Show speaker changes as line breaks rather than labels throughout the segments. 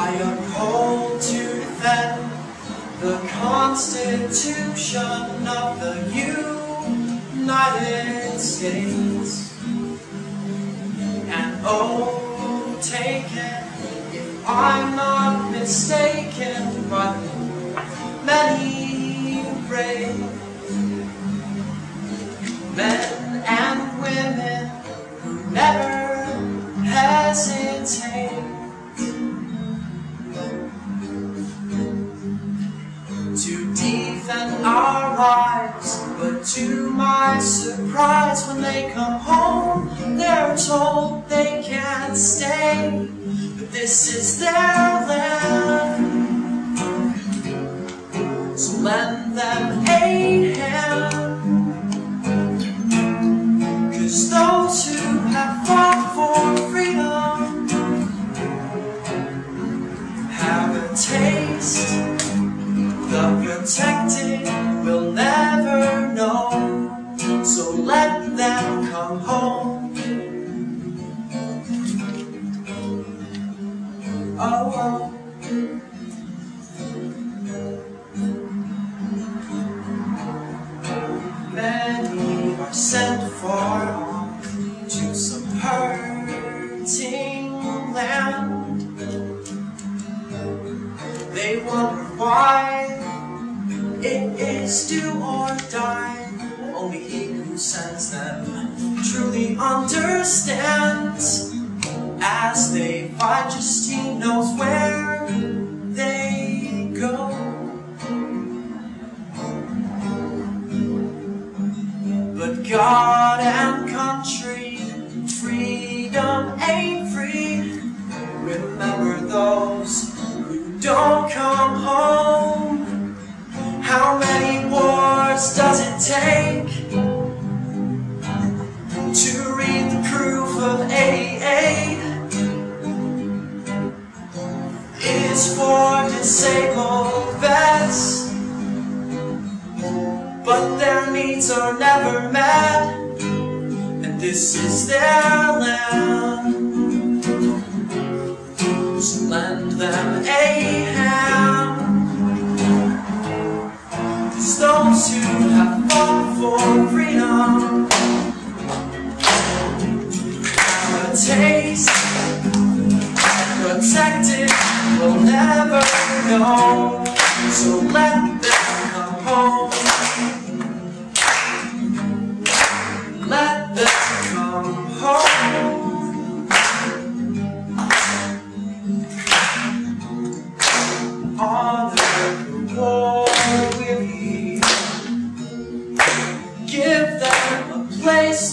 I uphold to them the Constitution of the United States. And oh, taken, if I'm not mistaken, by many brave defend our lives. But to my surprise, when they come home, they're told they can't stay. But this is their land. So lend them a hand. Why it is do or die. Only he who sends them truly understands. As they fight, just he knows where they go. But God and country, freedom ain't free. Remember those who don't take to read the proof of 88? Is for disabled vets but their needs are never met, and this is their land. So lend them a hand. those who have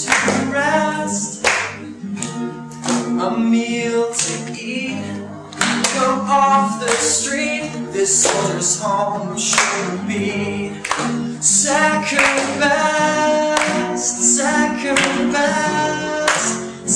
to rest, a meal to eat. Come off the street. This soldier's home should be second best, second best.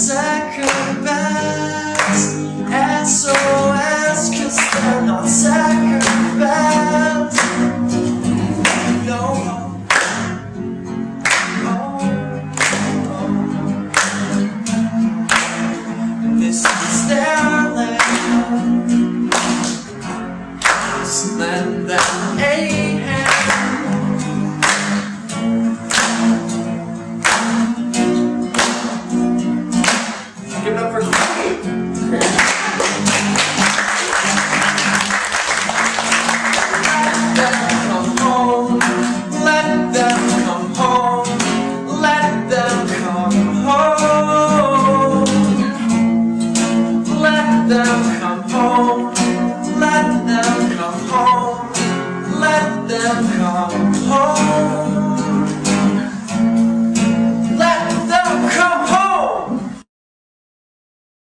them. Come home.